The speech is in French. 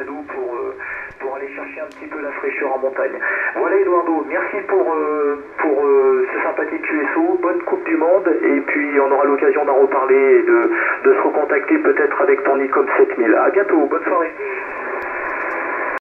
Euh, pour, aller chercher un petit peu la fraîcheur en montagne. Voilà Eduardo, merci pour, euh, pour euh, ce sympathique QSO, bonne Coupe du Monde, et puis on aura l'occasion d'en reparler et de, de se recontacter peut-être avec ton iCOM 7000. A bientôt, bonne soirée.